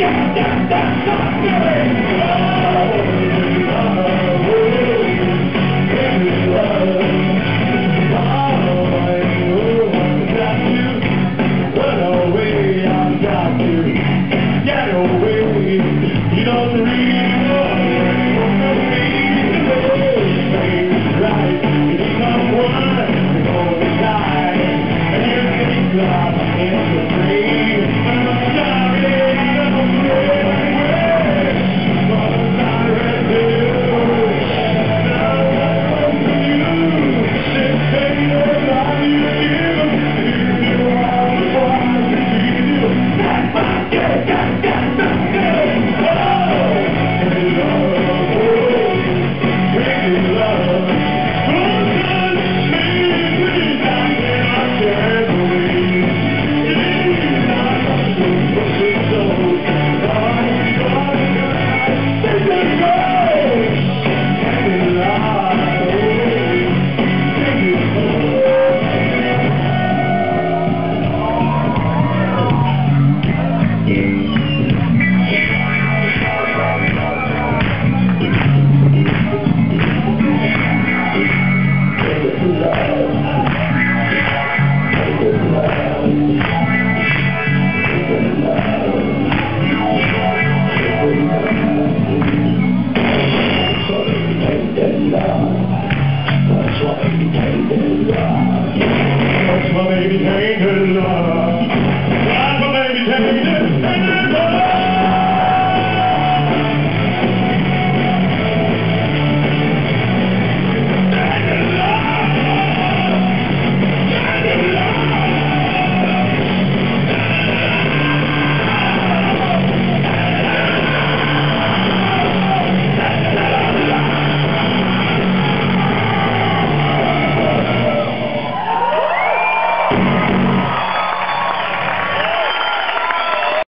get, get, get, get, feeling!